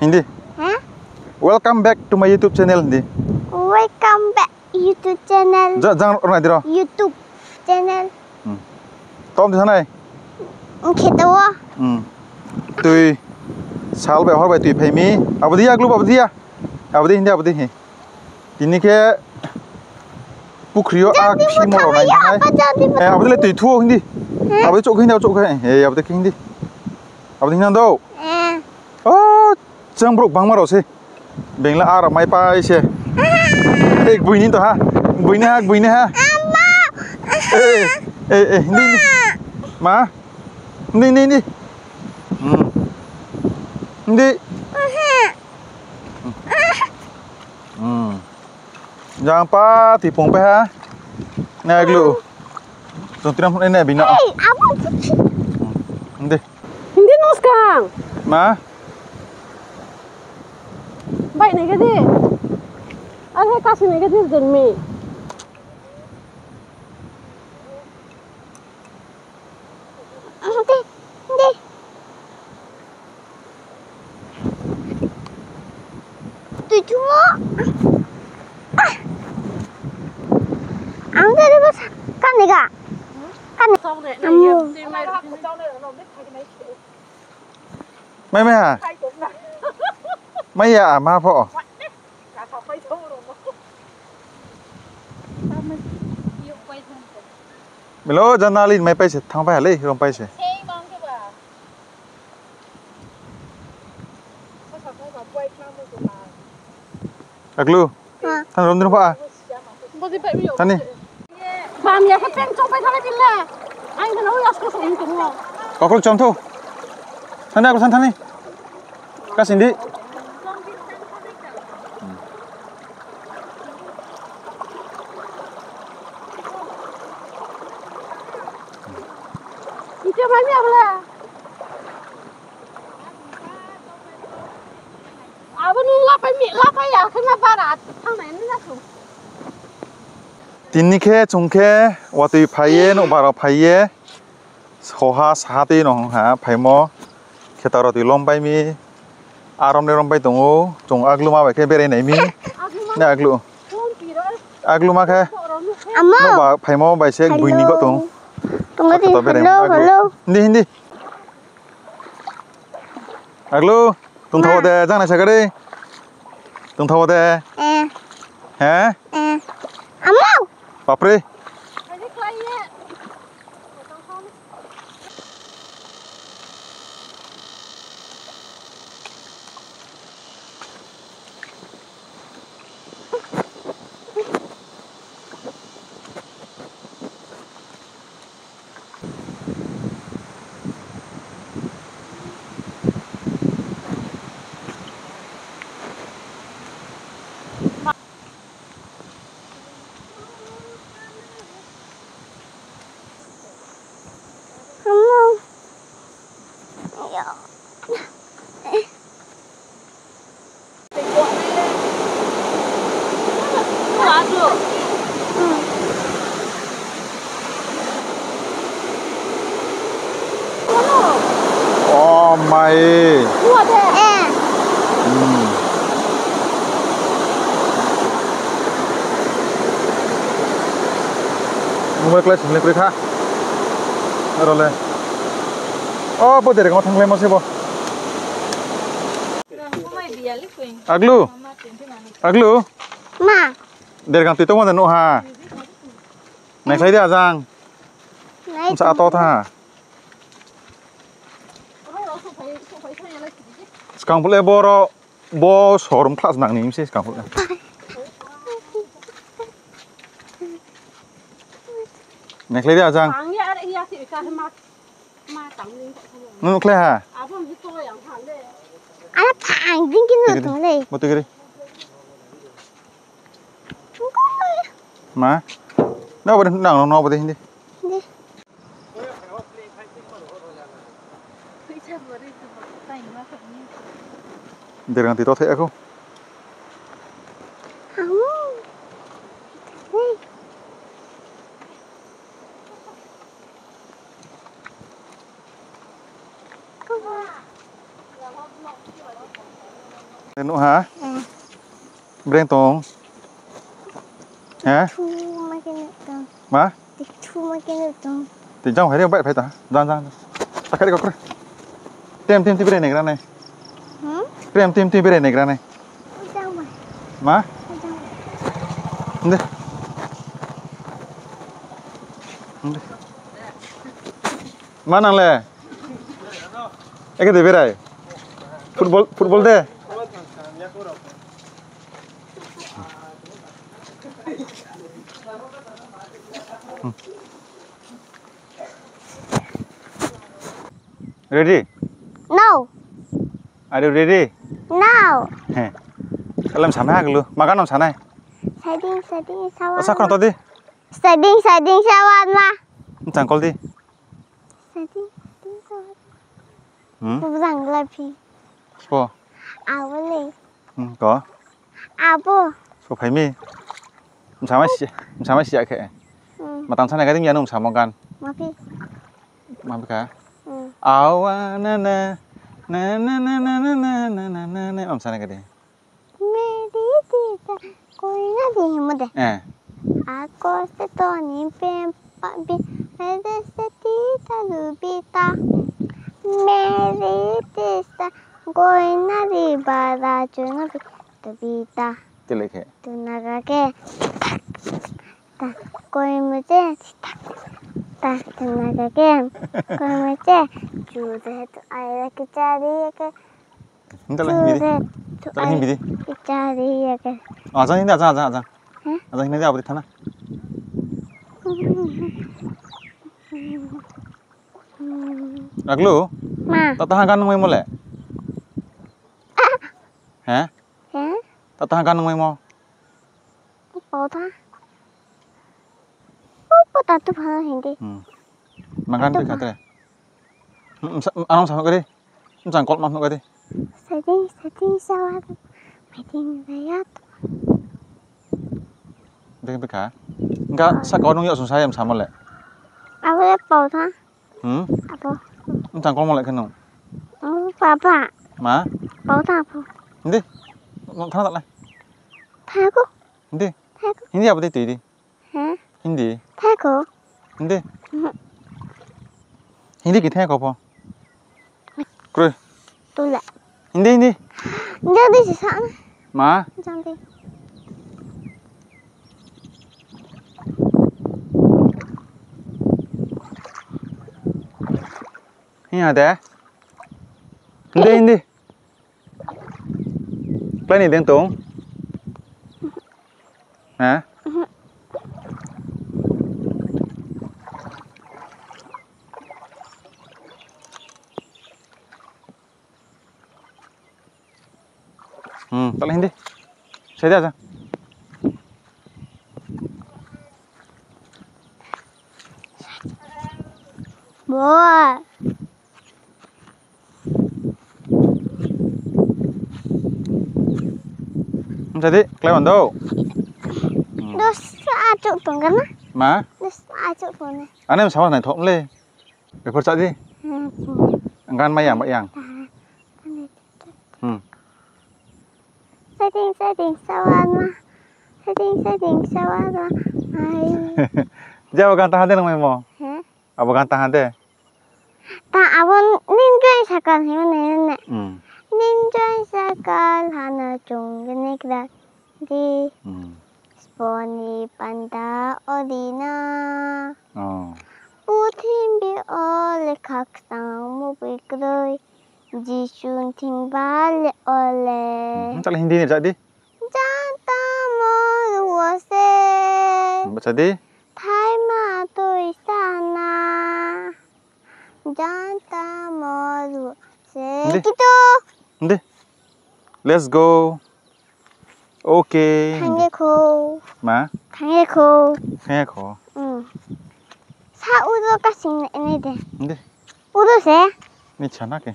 Hindi? Huh? Welcome back to my YouTube channel, hindi? Welcome back YouTube channel. Ja, jangan orang diro. YouTube channel. Hmm. Tom di sana ya? Kita wah. Hmm. Tui. साल व्यवहार भाई तुई फेमी Hindi अगलू अवधि अवधि ke अवधि ही तिनी के पुखरियो आ किसी मोरो नहीं है अवधि ले तुई थू हिंदी अवधि चोक हिंदी चोक है ए अवधि हिंदी अवधि हिंदी दो jang brok bang maro se bengla ara mai pai se ek buini toh ha. Buini ha buini ha. Eh eh eh ni ni ma ni ni ni hmm ni hmm jang pa ti pong pe ha. Na glu Tontiram ini bina. Hei, apa? Nanti. Nanti nuskang. Ma? Baik nak kerja. Ada kasih nak kerja demi. Nanti, nanti. Tu cuma. Ang jadi bos kan ni kak? Kan ni. Amu. Mai mai ha. Mai ya ma po. Milo janalin mai pai se thang pai le rom pai se. Aglu. Thang rom din pa. Bố gì vậy bây giờ? Thang ni. Bà mẹ phát tên trong bay thằng này bin là. Anh cái nó là cái Где мамя, бля? А вы ну лапай ми, лапай я, как на барат. А на не зашу. Тиннике, чунке, вот и пайе, ну бара пайе. Соха сахати ну ха, паймо. Кетаро ти ломбай ми. Аром не ломбай тунгу, чунг аглу ма баке бере не ми. Не аглу. Agluma ke? Amo. No ba, paimo ba sek buini ko tung. Tunggu di hello hello. hindi hindi aglu tung thau de jang na sa gari tung thau de eh eh amau papre 啊哇塞哦哦妈耶。我的嗯。我们过来前面归他来来来 kah? Role. Oh, apa dari ngomong tanggle masih bo? Aglu, aglu. Ma. Dari kang tito mo no ha. Next lagi ajang. Này. Sa ato tha. Sekarang boleh boro bo class nang ni sih ajang. Hàng nhà đấy nhà thì cái mà mà nó khle hả? À nó thẳng dính cái nửa đó này một cái đi. Mà nó vào đằng nó nó vào đây đi. Để rằng thì tốt thế không? Đến nữa hả? Ừ. Bên tổng. Hả? Mà? Tỉnh trong phải đi bẹt phải ta. Giang giang. Ta cái đi có Tem tem tem bên này ra này. Hử? Tem tem tem bên này ra này. má? Đi. Đi. Mà năng lệ. একে দে বেড়ায়। Football football দে। Ready নাও। আর ready নাও। হ্যাঁ। কালাম সানা আগলু। মাগা নাম সানাই। সাইডিং সাইডিং সাওয়ান আসা কোন তো দি। সাইডিং সাইডিং সাওয়ান মা। চাঙ্কল দি। সাইডিং Số phải mi. Làm sao mà xì. Làm sao mà xì kệ. Ừ. Mà tạm sao này cái tiếng Nhật nó làm sao mà gan. Mà phi. Mà bị cả. Ừ. Awa na na na na na na na na na na na na này cái đấy. Meri tita. Koi na di mo de. À. Ako se Tony Pempabi. Meri se tita Lupita. मेरी कोई नदी बारा चुनबी तबीता क्या लिखे तू नगा के कोई मुझे तू नगा के कोई मुझे चूदे तो आया के चारी है के चूदे तो आया के चारी है के आजा नहीं आजा आजा आजा आजा नहीं आजा आप दिखाना Raglu? Ma. Tatahakan mo mulai. le? Hah? Hah? Tatahakan mo Apa? Opa. Opa tatu bhala hindi. Hmm. Makan tu kata. Hmm, Anom sama kali? Misang hmm, kol mam kali. Sedih, sedih sawat. Meeting bayat. Dengan peka? Enggak, ah. sakau nung ya, susah ya sama le. Aku le pau ta. 응? 아빠. 일단 꼴몰래 그놈. 응, 아빠. 마? 어디 아빠. 근데? 너 하나 달라. 타고? 근데? 타고. 힌디 아빠 됐다 이리. 응? 힌디. 타고. 근데? 응. 힌디 기타 해가 봐. 그래. 놀래. 힌디 힌디. 근데 어디 시상? 마? 장비. ಹಿಂಗೆ ಹಿಂದೆ ಹಿಂದೆ ಪ್ಲಾನ್ ಇದೆ ಅಂತ ಹಾಂ ಹ್ಞೂ ತಲೆ ಹಿಂದೆ ಸರಿ ಅದ Boa! jadi kelawan do dosa cuk tong kan ma dosa cuk tong ane sama này. Thom le cái phần chạy đi. Ngan mày à mày yang setting setting sawan ma setting giờ sawan gan ta hát thế nào mày mò? à mau gan ta hát thế? ta abang ning kai còn hiu này nè 닌자의 색깔 하나 종근에 그다지 Hmm. 스포니 반다 어디나 Oh. 우팀비 얼레 각상 모브 그로이 지슌 팅발레 얼레 Hmm, tak boleh hindi ni, baca di. 잔따 모르워세 Baca di. 타이마 또 있잖아 잔따 모르워세 네. 기도 근데 Let's go. 오케이. 강일코. 마. 강일코. 강일코. 응. 사우도 갈수 있는 애네들. 근데. 오르세. 니 전화게.